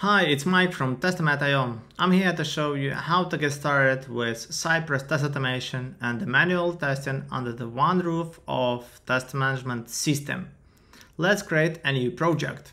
Hi, it's Mike from Testomat.io. I'm here to show you how to get started with Cypress test automation and the manual testing under the one roof of test management system. Let's create a new project.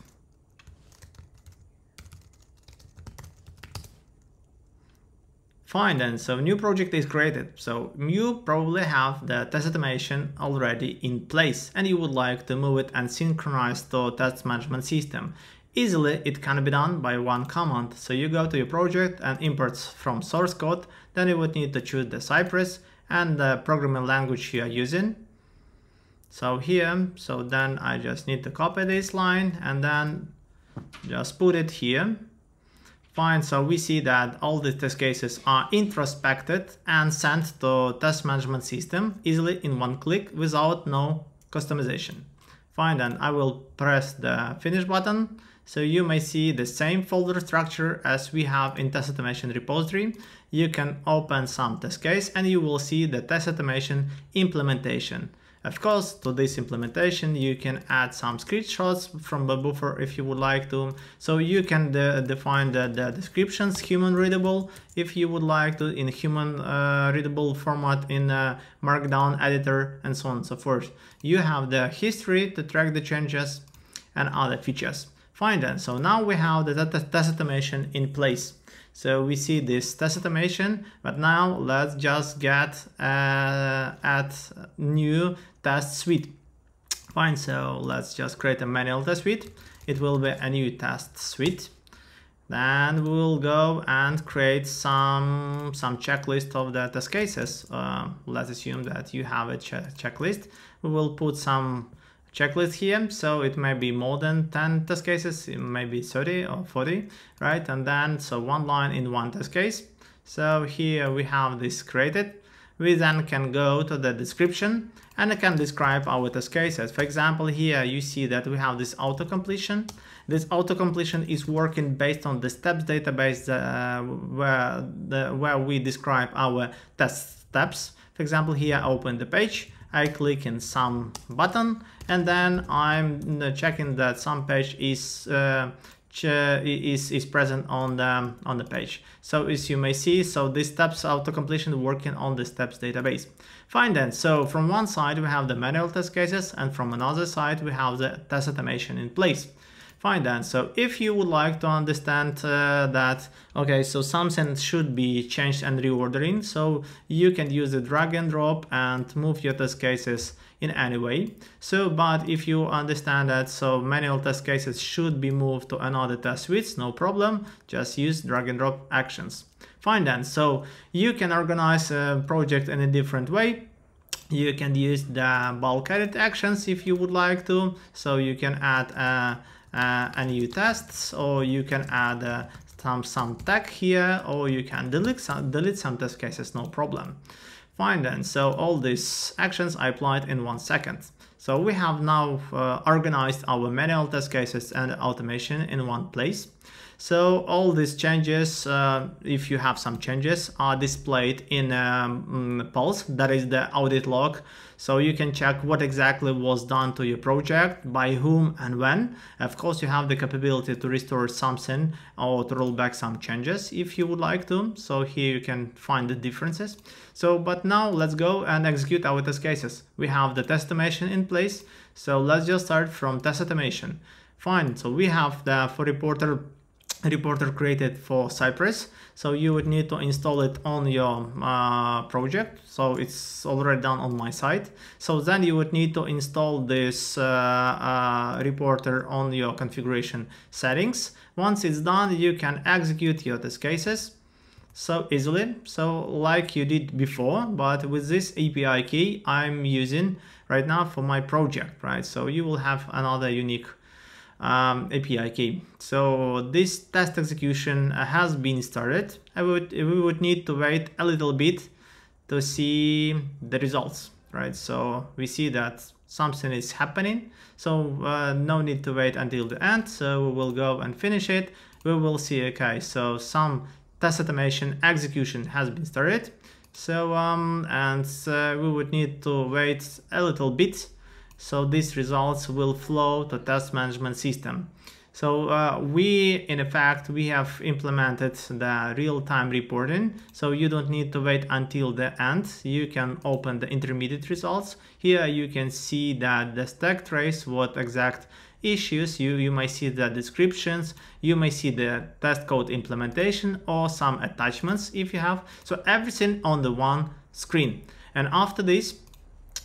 Fine then, so new project is created. So you probably have the test automation already in place and you would like to move it and synchronize to the test management system. Easily it can be done by one command. So you go to your project and imports from source code, then you would need to choose the Cypress and the programming language you are using. So here, so then I just need to copy this line and then just put it here. Fine, so we see that all the test cases are introspected and sent to test management system easily in one click without no customization. Fine, then I will press the finish button so you may see the same folder structure as we have in test automation repository. You can open some test case and you will see the test automation implementation. Of course, to this implementation, you can add some screenshots from the buffer if you would like to. So you can de define the, the, descriptions human readable if you would like to in human uh, readable format in markdown editor and so on and so forth. You have the history to track the changes and other features. Fine then, so now we have the test automation in place. So we see this test automation, but now let's just get uh, add new test suite. Fine, so let's just create a manual test suite. It will be a new test suite. Then we'll go and create some some checklist of the test cases. Uh, let's assume that you have a ch checklist. We will put some checklist here. So it may be more than 10 test cases, it may be 30 or 40, right? And then, so one line in one test case. So here we have this created. We then can go to the description and I can describe our test cases. For example, here you see that we have this auto completion. This auto completion is working based on the steps database uh, where, the, where we describe our test steps. For example, here I open the page I click in some button and then I'm uh, checking that some page is uh, is is present on the on the page. So as you may see, so this steps auto completion working on the steps database. Fine then. So from one side we have the manual test cases, and from another side we have the test automation in place. Fine then, so if you would like to understand uh, that, okay, so something should be changed and reordering, so you can use the drag and drop and move your test cases in any way. So, but if you understand that, so manual test cases should be moved to another test suite, no problem, just use drag and drop actions. Fine then, so you can organize a project in a different way. You can use the bulk edit actions if you would like to. So you can add a uh, a new tests or you can add uh, some some tag here or you can delete some delete some test cases no problem. Fine then. So all these actions I applied in one second. So we have now uh, organized our manual test cases and automation in one place. So all these changes, uh, if you have some changes, are displayed in um, Pulse, that is the audit log. So you can check what exactly was done to your project, by whom and when. Of course, you have the capability to restore something or to roll back some changes if you would like to. So here you can find the differences. So, but now let's go and execute our test cases. We have the test automation in place. So let's just start from test automation. Fine, so we have the for reporter reporter created for Cypress. So you would need to install it on your uh, project. So it's already done on my site. So then you would need to install this uh, uh, reporter on your configuration settings. Once it's done, you can execute your test cases so easily. So like you did before, but with this API key I'm using right now for my project, right? So you will have another unique um, API key. So this test execution has been started. I would we would need to wait a little bit to see the results, right? So we see that something is happening. So uh, no need to wait until the end. So we will go and finish it. We will see, okay, so some test automation execution has been started. So, um, and uh, we would need to wait a little bit so these results will flow to test management system. So uh, we, in effect, we have implemented the real-time reporting. So you don't need to wait until the end. You can open the intermediate results. Here you can see that the stack trace, what exact issues, you, you may see the descriptions, you may see the test code implementation or some attachments if you have. So everything on the one screen. And after this,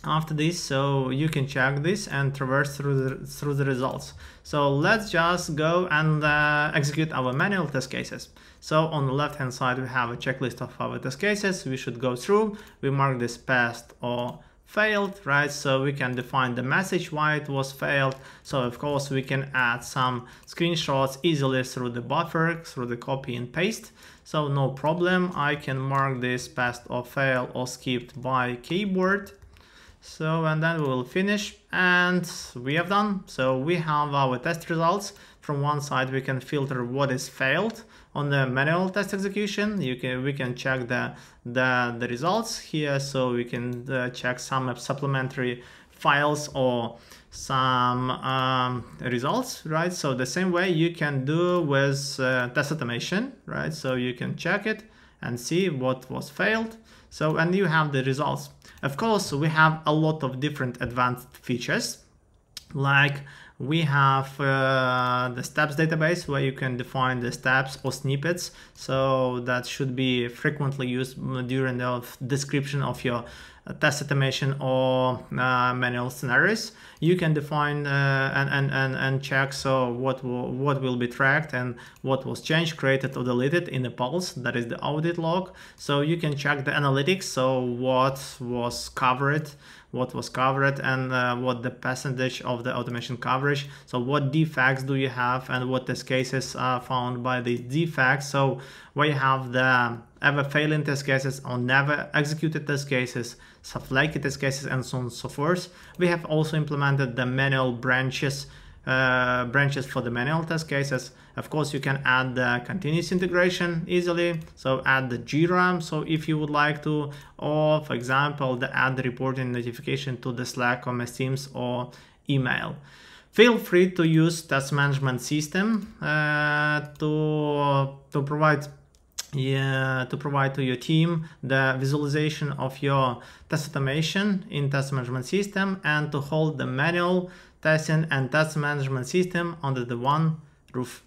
after this so you can check this and traverse through the through the results. So let's just go and uh, execute our manual test cases. So on the left hand side we have a checklist of our test cases. We should go through. We mark this passed or failed right? So we can define the message why it was failed. So of course we can add some screenshots easily through the buffer through the copy and paste. So no problem. I can mark this passed or failed or skipped by keyboard so, and then we will finish and we have done. So we have our test results. From one side, we can filter what is failed on the manual test execution. You can we can check the the, the results here. So we can uh, check some supplementary files or some um, results, right? So the same way you can do with uh, test automation, right? So you can check it and see what was failed. So, and you have the results. Of course, we have a lot of different advanced features, like we have uh, the steps database where you can define the steps or snippets. So that should be frequently used during the description of your test automation or uh, manual scenarios. You can define uh, and, and, and, and check so what will, what will be tracked and what was changed, created or deleted in the pulse, that is the audit log. So you can check the analytics, so what was covered, what was covered and uh, what the percentage of the automation coverage. So what defects do you have and what test cases are found by these defects. So where you have the ever failing test cases or never executed test cases, flaky test cases and so on and so forth. We have also implemented the manual branches uh, branches for the manual test cases. Of course, you can add the continuous integration easily. So add the Jira. So if you would like to, or for example, the add the reporting notification to the Slack or MS Teams or email. Feel free to use test management system uh, to, to provide yeah, to provide to your team the visualization of your test automation in test management system and to hold the manual testing and test management system under the one roof.